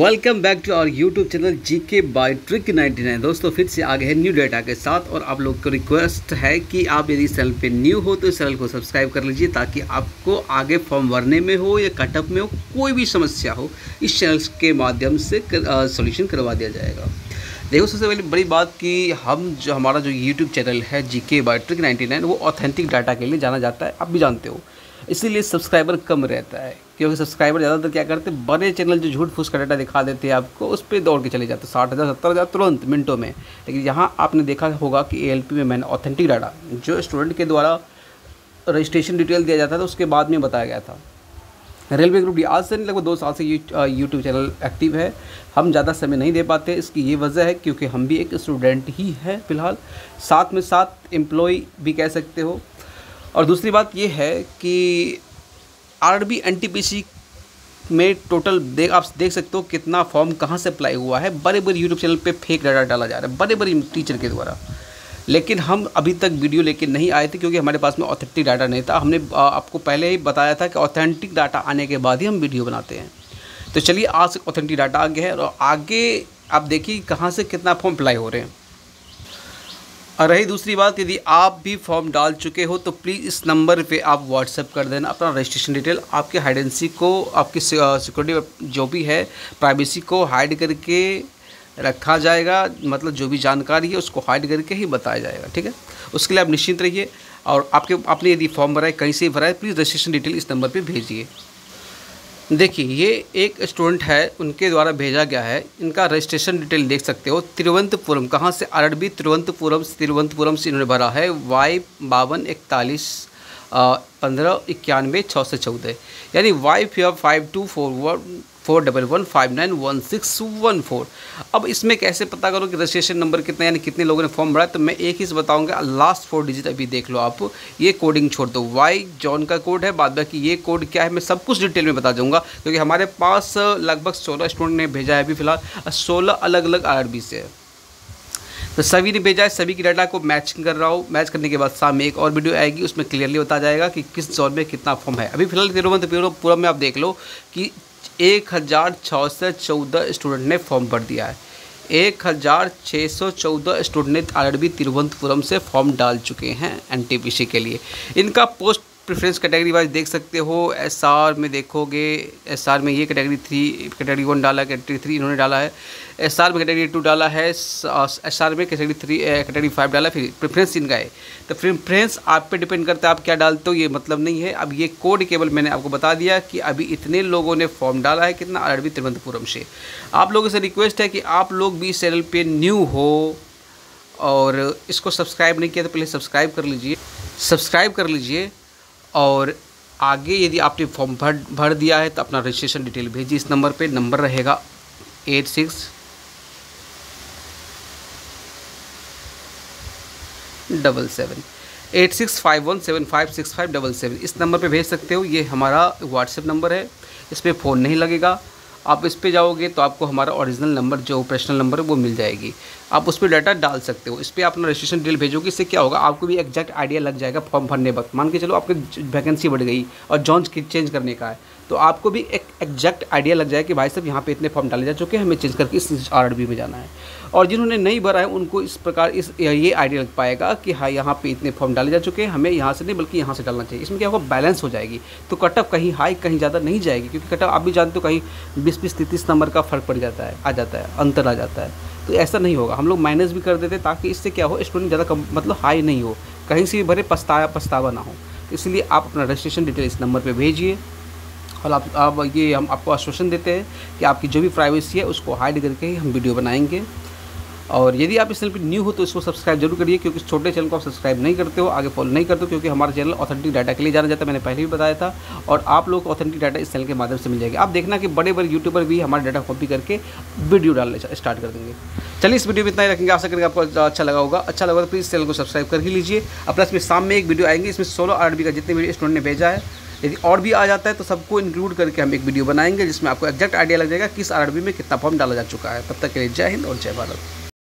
Welcome back to our YouTube channel G K by trick 99 दोस्तों, फिर से आगे है न्यू डेटा के साथ और आप लोग को रिक्वेस्ट है कि आप यदि इस चैनल पे न्यू हो तो इस चैनल को सब्सक्राइब कर लीजिए ताकि आपको आगे फॉर्म भरने में हो या कटअप में हो, कोई भी समस्या हो, इस चैनल के माध्यम से सोल्यूशन करवा दिया जाएगा। देखो, सबसे पहले बड़ी बात कि हम जो, हमारा जो यूट्यूब चैनल है G K by trick ninety वो ऑथेंटिक डाटा के लिए जाना जाता है, आप भी जानते हो। इसीलिए सब्सक्राइबर कम रहता है। क्योंकि सब्सक्राइबर ज़्यादातर क्या करते हैं बड़े चैनल जो झूठ फूस का डाटा दिखा देते हैं आपको, उस पर दौड़ के चले जाते हैं। साठ हज़ार, सत्तर हज़ार तुरंत मिनटों में। लेकिन यहाँ आपने देखा होगा कि ए में मैंने ऑथेंटिक डाटा जो स्टूडेंट के द्वारा रजिस्ट्रेशन डिटेल दिया जाता था, उसके बाद में बताया गया था। रेलवे ग्रुप डी आज से लगभग दो साल से यूट्यूब चैनल एक्टिव है। हम ज़्यादा समय नहीं दे पाते, इसकी ये वजह है क्योंकि हम भी एक स्टूडेंट ही है, फ़िलहाल। साथ में साथ एम्प्लॉय भी कह सकते हो और दूसरी बात ये है कि R B N T P C में टोटल देख, आप देख सकते हो कितना फॉर्म कहाँ से अप्लाई हुआ है। बड़े बड़े यूट्यूब चैनल पे फेक डाटा डाला जा रहा है, बड़े बड़े टीचर के द्वारा। लेकिन हम अभी तक वीडियो लेके नहीं आए थे क्योंकि हमारे पास में ऑथेंटिक डाटा नहीं था। हमने आपको पहले ही बताया था कि ऑथेंटिक डाटा आने के बाद ही हम वीडियो बनाते हैं। तो चलिए आज ऑथेंटिक डाटा आ गया है और आगे आप देखिए कहाँ से कितना फॉर्म अप्लाई हो रहे हैं। और रही दूसरी बात, यदि आप भी फॉर्म डाल चुके हो तो प्लीज़ इस नंबर पे आप व्हाट्सअप कर देना, अपना रजिस्ट्रेशन डिटेल आपके हाइडेंसी को, आपकी सिक्योरिटी जो भी है प्राइवेसी को हाइड करके रखा जाएगा मतलब जो भी जानकारी है, उसको हाइड करके ही बताया जाएगा, ठीक है? उसके लिए आप निश्चिंत रहिए और आपके, आपने यदि फॉर्म भरा है, कहीं से भरा है प्लीज़ रजिस्ट्रेशन डिटेल इस नंबर पर भेजिए। देखिए, ये एक स्टूडेंट है, उनके द्वारा भेजा गया है। इनका रजिस्ट्रेशन डिटेल देख सकते हो। तिरुवंतपुरम कहाँ से? आर बी तिरुवंतपुरम तिरुवंतपुरम से इन्होंने भरा है। वाई बावन इकतालीस पंद्रह इक्यानवे छः से चौदह। यानी Y five two four one four double one five nine one six one four अब इसमें कैसे पता करो कि रजिस्ट्रेशन नंबर कितना यानी कितने लोगों ने फॉर्म भरा तो मैं एक ही से बताऊँगा लास्ट फोर डिजिट अभी देख लो आप। ये कोडिंग छोड़ दो। वाई जॉन का कोड है, बाद बाकी ये कोड क्या है, मैं सब कुछ डिटेल में बता दूँगा, क्योंकि हमारे पास, लगभग सोलह स्टूडेंट ने भेजा है अभी फ़िलहाल, सोलह अलग अलग आर से। तो सभी ने भेजा है, सभी की डाटा को मैचिंग कर रहा हूँ। मैच करने के बाद सामने एक और वीडियो आएगी, उसमें क्लियरली बताया जाएगा कि किस जोन में कितना फॉर्म है। अभी फ़िलहाल तिरुवनंतपुरम में आप देख लो कि एक हज़ार छः सौ चौदह स्टूडेंट ने फॉर्म भर दिया है। एक हज़ार छः सौ चौदह स्टूडेंट आर तिरुवनंतपुरम से फॉर्म डाल चुके हैं एनटीपीसी के लिए। इनका पोस्ट प्रेफरेंस कैटेगरी वाइज देख सकते हो एस आर में देखोगे एस आर में ये कैटेगरी थ्री कैटेगरी वन डाला कैटेगरी थ्री इन्होंने डाला है। एस आर में कैटेगरी टू डाला है एस आर में कैटेगरी थ्री कैटेगरी फाइव डाला, फिर प्रेफरेंस इनका है तो प्रेफरेंस आप पे डिपेंड करता है आप क्या डालते हो, ये मतलब नहीं है। अब ये कोड केवल मैंने आपको बता दिया कि अभी इतने लोगों ने फॉर्म डाला है कितना अरबी तिरुवनंतपुरम से। आप लोगों से रिक्वेस्ट है कि आप लोग भी इस चैनल पर न्यू हो और इसको सब्सक्राइब नहीं किया तो पहले सब्सक्राइब कर लीजिए। सब्सक्राइब कर लीजिए। और आगे यदि आपने फॉर्म भर भर दिया है तो अपना रजिस्ट्रेशन डिटेल भेजिए। इस नंबर पे नंबर रहेगा eight six double seven eight six five one seven five six five double seven इस नंबर पे भेज सकते हो। ये हमारा व्हाट्सएप नंबर है। इस पर फ़ोन नहीं लगेगा। आप इस पर जाओगे तो आपको हमारा ओरिजिनल नंबर जो ऑपरेशनल नंबर है, वो मिल जाएगी। आप उस पर डाटा डाल सकते हो। इस पर अपना रजिस्ट्रेशन डिटेल भेजोगे, इससे क्या होगा, आपको भी एग्जैक्ट आइडिया लग जाएगा फॉर्म भरने वक्त। मान के चलो आपकी वैकेंसी बढ़ गई और जॉन्च चेंज करने का है। तो आपको भी एक एग्जैक्ट आइडिया लग जाए कि भाई साहब यहाँ पे इतने फॉर्म डाले जा चुके हैं, हमें चेंज करके इस आर में जाना है। और जिन्होंने नहीं भरा है उनको इस प्रकार इस, ये आइडिया लग पाएगा कि हाँ यहाँ पे इतने फॉर्म डाले जा चुके हैं, हमें यहाँ से नहीं, बल्कि यहाँ से डालना चाहिए। इसमें क्या होगा? बैलेंस हो जाएगी। तो कटअप कहीं हाई कहीं ज़्यादा नहीं जाएगी, क्योंकि कटअप आप भी जानते हो, कहीं बीस बीस तीस नंबर का फ़र्क पड़ जाता है, आ जाता है, अंतर आ जाता है। तो ऐसा नहीं होगा। हम लोग माइनस भी कर देते ताकि इससे क्या हो स्टूडेंट ज़्यादा कम मतलब हाई नहीं हो। कहीं से भी भरे पछताया पछतावा ना हो। इसलिए आप अपना रजिस्ट्रेशन डिटेल इस नंबर पर भेजिए। और आप आप ये हम आपको आश्वासन देते हैं कि आपकी जो भी प्राइवेसी है, उसको हाइड करके ही हम वीडियो बनाएँगे। और यदि आप इस चैनल पर न्यू हो तो इसको सब्सक्राइब ज़रूर करिए, क्योंकि छोटे चैनल को आप सब्सक्राइब नहीं करते हो, आगे फॉलो नहीं करते हो, क्योंकि हमारा चैनल ऑथेंटिक डाटा के लिए जाना जाता है, मैंने पहले भी बताया था, और आप लोग ऑथेंटिक डाटा इस चैनल के माध्यम से मिल जाएगा। आप देखना कि बड़े बड़े यूट्यूबर भी हमारा डाटा कॉपी करके वीडियो डालने स्टार्ट कर देंगे। चलिए, इस वीडियो में इतना ही रखेंगे। आशा करेंगे आपको अच्छा लगा होगा। अच्छा लगा तो प्लीज़ चैनल को सब्सक्राइब कर ही लीजिए। और प्लस में सामने एक वीडियो आएँगे, इसमें सोलह आर का जितने वीडियो स्टूडेंट ने भेजा है यदि और भी आ जाता है तो सबको इंक्लूड करके हम एक वीडियो बनाएँगे, जिसमें आपको एग्जैक्ट आइडिया लग जाएगा किस आर में कितना फॉर्म डाला जा चुका है। तब तक के लिए जय हिंद और जय भारत।